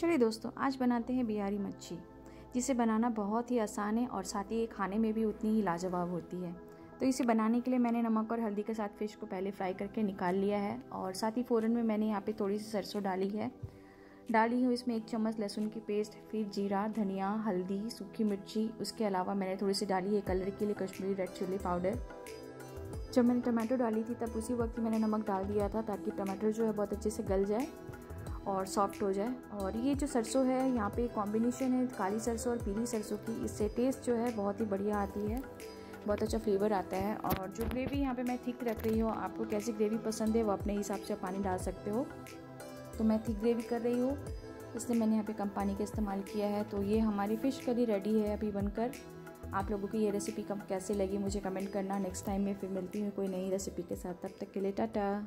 चलिए दोस्तों, आज बनाते हैं बिहारी मच्छी, जिसे बनाना बहुत ही आसान है और साथ ही ये खाने में भी उतनी ही लाजवाब होती है। तो इसे बनाने के लिए मैंने नमक और हल्दी के साथ फ़िश को पहले फ्राई करके निकाल लिया है और साथ ही फ़ौरन में मैंने यहाँ पे थोड़ी सी सरसों डाली है। डाली हूँ इसमें एक चम्मच लहसुन की पेस्ट, फिर जीरा, धनिया, हल्दी, सूखी मिर्ची, उसके अलावा मैंने थोड़ी सी डाली है कलर के लिए कश्मीरी रेड चिल्ली पाउडर। जब मैंने टमाटो डाली थी तब उसी वक्त मैंने नमक डाल दिया था ताकि टमाटर जो है बहुत अच्छे से गल जाए। और सॉफ्ट हो जाए। और ये जो सरसों है, यहाँ पे कॉम्बिनेशन है काली सरसों और पीली सरसों की। इससे टेस्ट जो है बहुत ही बढ़िया आती है। बहुत अच्छा फ्लेवर आता है। और जो ग्रेवी यहाँ पे मैं थिक रख रही हूँ, आपको कैसी ग्रेवी पसंद है वो अपने हिसाब से पानी डाल सकते हो। तो मैं थिक ग्रेवी कर रही हूँ। इसलिए मैंने यहाँ पे कम पानी का इस्तेमाल किया है। तो ये हमारी फ़िश करी रेडी है अभी बनकर। आप लोगों की ये रेसिपी कम, कैसे लगी मुझे कमेंट करना। नेक्स्ट टाइम में फिर मिलती हूँ कोई नई रेसिपी के साथ। तब तक के लिए, टाटा।